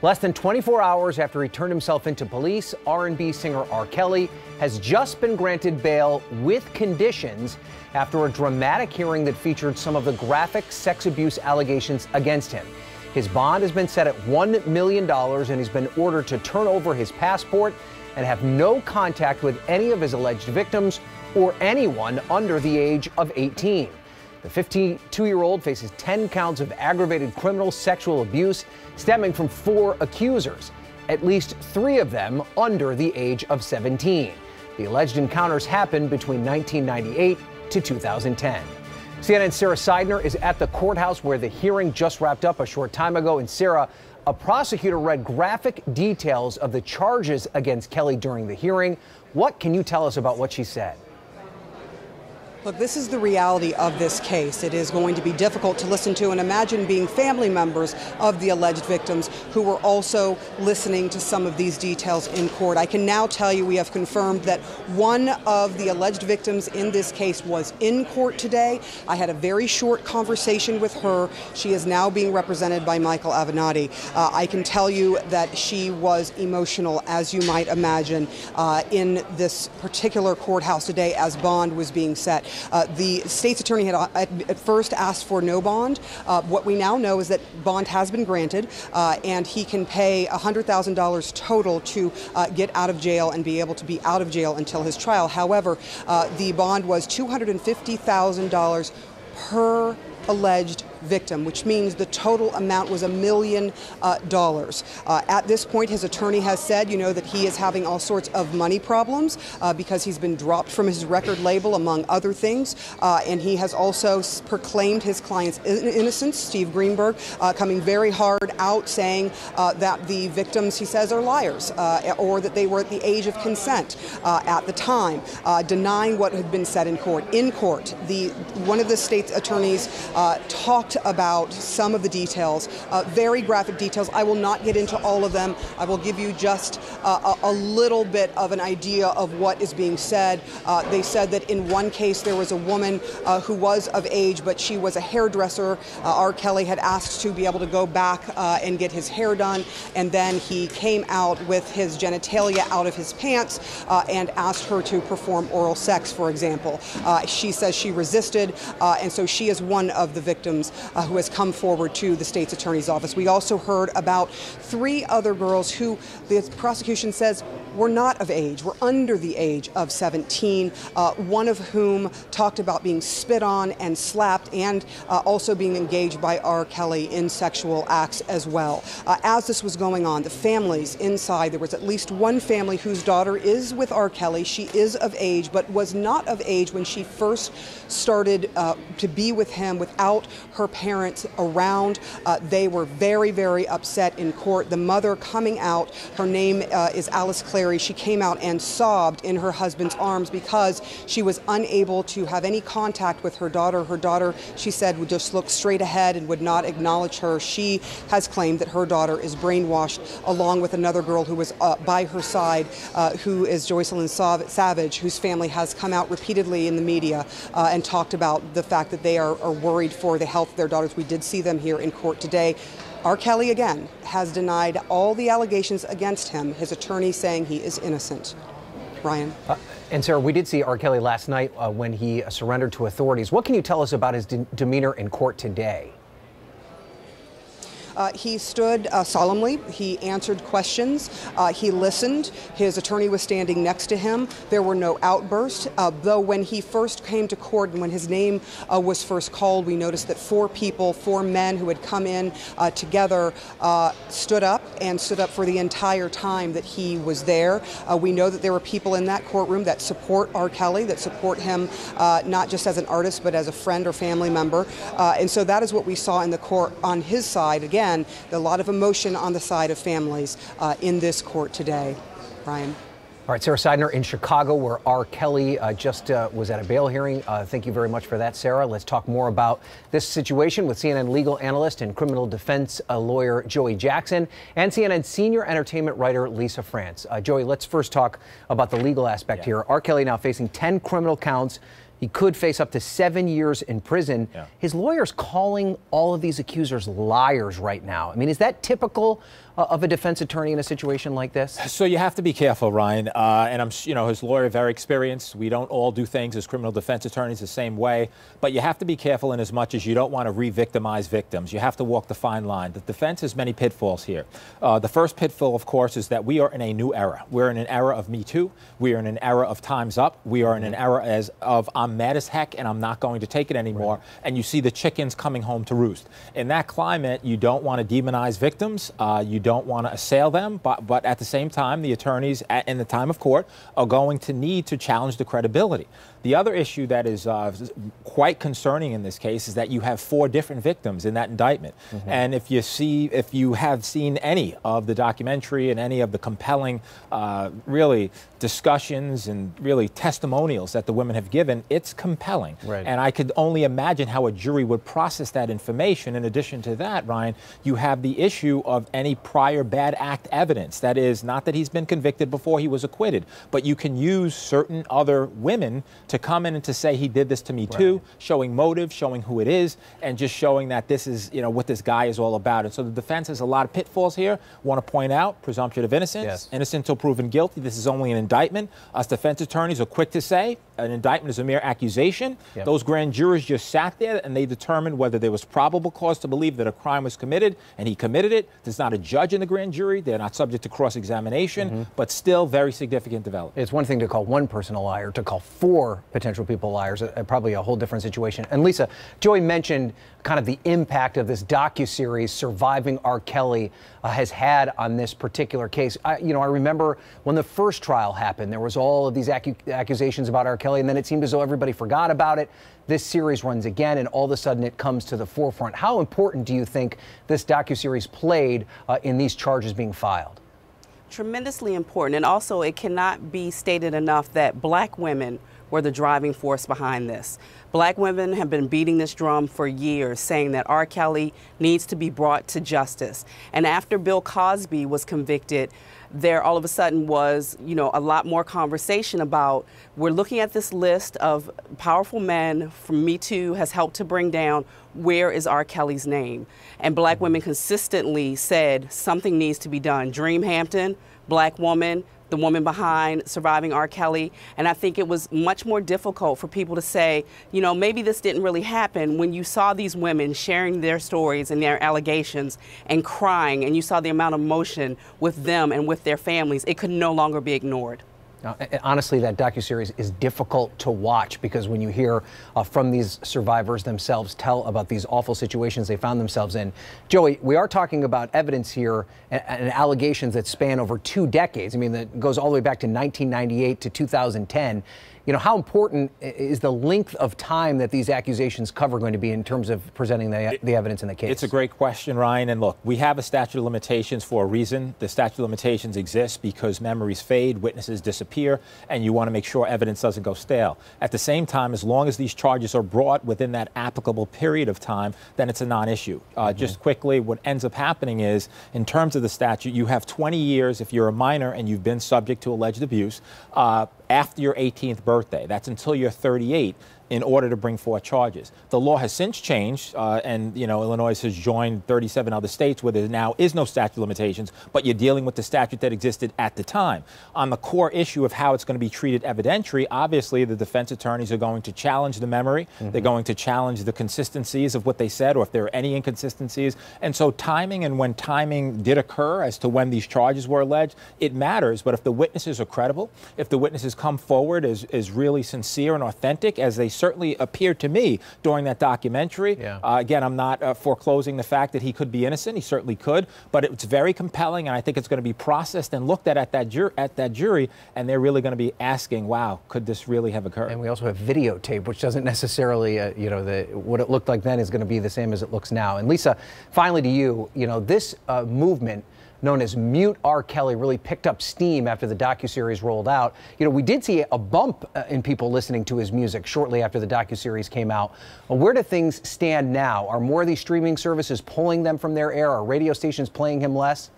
Less than 24 hours after he turned himself into police, R&B singer R. Kelly has just been granted bail with conditions after a dramatic hearing that featured some of the graphic sex abuse allegations against him. His bond has been set at $1 million and he's been ordered to turn over his passport and have no contact with any of his alleged victims or anyone under the age of 18. The 52 year old faces 10 counts of aggravated criminal sexual abuse stemming from four accusers, at least three of them under the age of 17. The alleged encounters happened between 1998 to 2010. CNN's Sarah Sidner is at the courthouse where the hearing just wrapped up a short time ago. And Sarah, a prosecutor read graphic details of the charges against Kelly during the hearing. What can you tell us about what she said? Look, this is the reality of this case. It is going to be difficult to listen to and imagine being family members of the alleged victims who were also listening to some of these details in court. I can now tell you we have confirmed that one of the alleged victims in this case was in court today. I had a very short conversation with her. She is now being represented by Michael Avenatti. Uh, I can tell you that she was emotional, as you might imagine, uh, in this particular courthouse today as bond was being set. Uh, the state's attorney had uh, at, at, first asked for no bond. Uh, what we now know is that bond has been granted, uh, and he can pay $100,000 total to uh, get out of jail and be able to be out of jail until his trial. However, the bond was $250,000 per alleged victim, which means the total amount was a million uh, dollars. Uh, at this point, his attorney has said, you know, that he is having all sorts of money problems uh, because he's been dropped from his record label, among other things. Uh, and he has also proclaimed his client's innocence, Steve Greenberg, uh, coming very hard out, saying uh, that the victims, he says, are liars or that they were at the age of consent at the time, denying what had been said in court. In court, the one of the state's attorneys talked talked about some of the details, uh, very graphic details. I will not get into all of them. I will give you just uh, a, little bit of an idea of what is being said. Uh, they said that in one case there was a woman uh, who was of age, but she was a hairdresser. Uh, R. Kelly had asked to be able to go back uh, and get his hair done, and then he came out with his genitalia out of his pants and asked her to perform oral sex, for example. she says she resisted, and so she is one of the victims uh, who has come forward to the state's attorney's office. We also heard about three other girls who the prosecution says were not of age, were under the age of 17, uh, one of whom talked about being spit on and slapped and uh, also being engaged by R. Kelly in sexual acts as well. Uh, as this was going on, the families inside, there was at least one family whose daughter is with R. Kelly. She is of age, but was not of age when she first started uh, to be with him without her parents around. Uh, they were very, very upset in court. The mother coming out, her name uh, is Alice Clary. She came out and sobbed in her husband's arms because she was unable to have any contact with her daughter. Her daughter, she said, would just look straight ahead and would not acknowledge her. She has claimed that her daughter is brainwashed, along with another girl who was uh, by her side, uh, who is Joycelyn Savage, whose family has come out repeatedly in the media uh, and talked about the fact that they are, are worried for the health of their daughters. We did see them here in court today. R. Kelly, again, has denied all the allegations against him, his attorney saying he is innocent. Ryan. Uh, and Sarah, we did see R. Kelly last night uh, when he surrendered to authorities. What can you tell us about his de demeanor in court today? Uh, he stood uh, solemnly. He answered questions. Uh, he listened. His attorney was standing next to him. There were no outbursts. Uh, though when he first came to court and when his name uh, was first called, we noticed that four people, four men who had come in uh, together, stood up and stood up for the entire time that he was there. we know that there were people in that courtroom that support R. Kelly, that support him not just as an artist but as a friend or family member. and so that is what we saw in the court on his side. Again, again, a lot of emotion on the side of families uh, in this court today. Ryan. All right, Sarah Sidner in Chicago, where R. Kelly uh, just uh, was at a bail hearing. Uh, thank you very much for that, Sarah. Let's talk more about this situation with CNN legal analyst and criminal defense uh, lawyer Joey Jackson and CNN senior entertainment writer Lisa France. Uh, Joey, let's first talk about the legal aspect yeah. here. R. Kelly now facing 10 criminal counts he could face up to seven years in prison. Yeah. His lawyer's calling all of these accusers liars right now. I mean, is that typical uh, of a defense attorney in a situation like this? So you have to be careful, Ryan. Uh, and I'm, you know, his lawyer very experienced. We don't all do things as criminal defense attorneys the same way, but you have to be careful in as much as you don't want to re-victimize victims. You have to walk the fine line. The defense has many pitfalls here. Uh, the first pitfall, of course, is that we are in a new era. We're in an era of Me Too. We are in an era of Time's Up. We are in an era as of I'm mad as heck and I'm not going to take it anymore. Right. And you see the chickens coming home to roost. In that climate, you don't want to demonize victims. Uh, you don't want to assail them, but, but at the same time, the attorneys at, in the time of court are going to need to challenge the credibility. The other issue that is uh, quite concerning in this case is that you have four different victims in that indictment. Mm -hmm. And if you see, if you have seen any of the documentary and any of the compelling, uh, really discussions and really testimonials that the women have given, it's compelling. Right. And I could only imagine how a jury would process that information. In addition to that, Ryan, you have the issue of any prior bad act evidence. That is, not that he's been convicted before he was acquitted, but you can use certain other women to come in and to say he did this to me right. too, showing motive, showing who it is, and just showing that this is, you know, what this guy is all about. And so the defense has a lot of pitfalls here. Want to point out presumption of innocence, yes. innocent until proven guilty. This is only an indictment. Us defense attorneys are quick to say an indictment is a mere accusation. Yep. Those grand jurors just sat there and they determined whether there was probable cause to believe that a crime was committed, and he committed it. There's not a judge in the grand jury. They're not subject to cross examination, mm-hmm. but still very significant development. It's one thing to call one person a liar, to call four potential people liars, uh, probably a whole different situation. And Lisa, Joey mentioned kind of the impact of this docu-series surviving r kelly uh, has had on this particular case I, you know i remember when the first trial happened there was all of these accusations about r kelly and then it seemed as though everybody forgot about it. This series runs again and all of a sudden it comes to the forefront. How important do you think this docu-series played uh, in these charges being filed? Tremendously important and also it cannot be stated enough that black women were the driving force behind this. Black women have been beating this drum for years, saying that R. Kelly needs to be brought to justice. And after Bill Cosby was convicted, there all of a sudden was, you know, a lot more conversation about we're looking at this list of powerful men from Me Too has helped to bring down where is R. Kelly's name. And black women consistently said something needs to be done. Dream Hampton, black woman, the woman behind surviving R. Kelly. And I think it was much more difficult for people to say, you know, maybe this didn't really happen when you saw these women sharing their stories and their allegations and crying, and you saw the amount of emotion with them and with their families. It could no longer be ignored. Uh, honestly, that docuseries is difficult to watch because when you hear uh, from these survivors themselves tell about these awful situations they found themselves in, Joey, we are talking about evidence here and, and allegations that span over two decades. I mean, that goes all the way back to 1998 to 2010 you know, how important is the length of time that these accusations cover going to be in terms of presenting the, the evidence in the case? It's a great question, Ryan. And look, we have a statute of limitations for a reason. The statute of limitations exists because memories fade, witnesses disappear, and you want to make sure evidence doesn't go stale. At the same time, as long as these charges are brought within that applicable period of time, then it's a non issue. Uh, mm-hmm. Just quickly, what ends up happening is, in terms of the statute, you have 20 years if you're a minor and you've been subject to alleged abuse. Uh, after your 18th birthday. That's until you're 38 in order to bring forth charges. The law has since changed, uh, and you know Illinois has joined 37 other states where there now is no statute of limitations, but you're dealing with the statute that existed at the time. On the core issue of how it's going to be treated evidentiary, obviously the defense attorneys are going to challenge the memory. Mm-hmm. They're going to challenge the consistencies of what they said, or if there are any inconsistencies. And so timing and when timing did occur as to when these charges were alleged, it matters. But if the witnesses are credible, if the witnesses come forward as, as really sincere and authentic as they certainly appeared to me during that documentary. Yeah. Uh, again, I'm not uh, foreclosing the fact that he could be innocent. He certainly could, but it's very compelling, and I think it's going to be processed and looked at at that, at that jury, and they're really going to be asking, "Wow, could this really have occurred?" And we also have videotape, which doesn't necessarily, uh, you know, the, what it looked like then is going to be the same as it looks now. And Lisa, finally to you, you know, this uh, movement known as Mute R. Kelly really picked up steam after the docuseries rolled out. You know, we did see a bump uh, in people listening to his music shortly after the docuseries came out. Well, where do things stand now? Are more of these streaming services pulling them from their air? Are radio stations playing him less?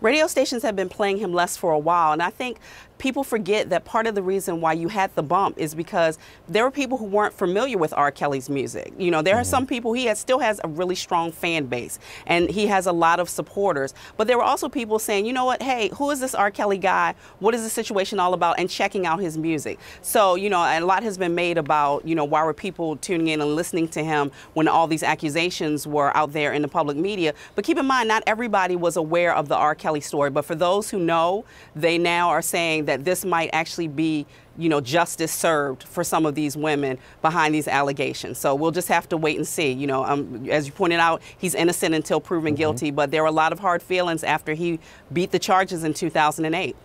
Radio stations have been playing him less for a while, and I think people forget that part of the reason why you had the bump is because there were people who weren't familiar with R. Kelly's music. You know, there mm-hmm. are some people he has, still has a really strong fan base and he has a lot of supporters. But there were also people saying, you know what, hey, who is this R. Kelly guy? What is the situation all about? And checking out his music. So, you know, a lot has been made about, you know, why were people tuning in and listening to him when all these accusations were out there in the public media. But keep in mind, not everybody was aware of the R. Kelly story. But for those who know, they now are saying that this might actually be you know, justice served for some of these women behind these allegations. So we'll just have to wait and see. You know, um, as you pointed out, he's innocent until proven mm -hmm. guilty, but there were a lot of hard feelings after he beat the charges in 2008.